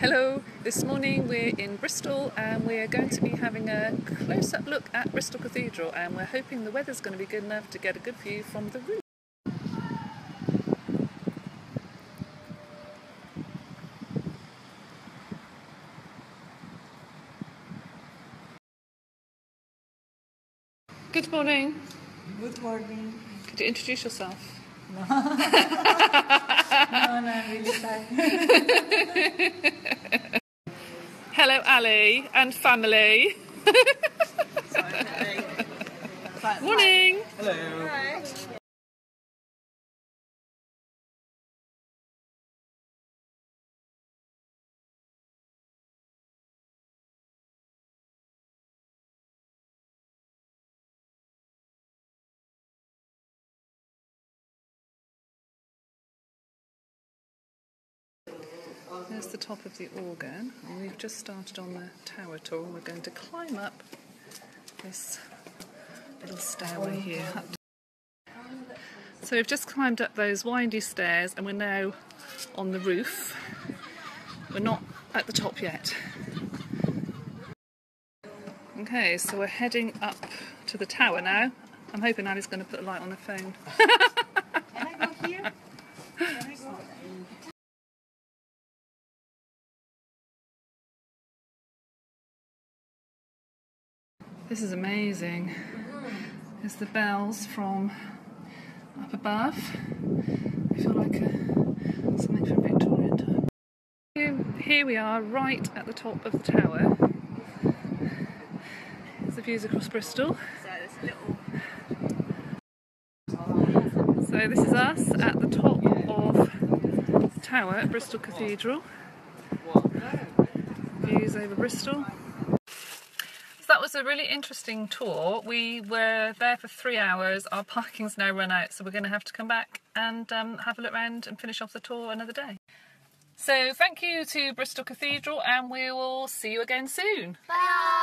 Hello, this morning we're in Bristol and we're going to be having a close up look at Bristol Cathedral and we're hoping the weather's going to be good enough to get a good view from the roof. Good morning. Good morning. Could you introduce yourself? No, no, I'm really tired. Hello, Ali and family. There's the top of the organ, and we've just started on the tower tour. We're going to climb up this little stairway here. So we've just climbed up those windy stairs, and we're now on the roof. We're not at the top yet. Okay, so we're heading up to the tower now. I'm hoping Ali's going to put a light on the phone. Can I go here? Can I go? This is amazing. There's the bells from up above. I feel like a, something from Victorian time. Here, here we are, right at the top of the tower. There's the views across Bristol. So there's a little. So this is us at the top of the tower at Bristol Cathedral. Views over Bristol. That was a really interesting tour. We were there for three hours. Our parking's now run out, so we're going to have to come back and um, have a look around and finish off the tour another day. So thank you to Bristol Cathedral, and we will see you again soon. Bye.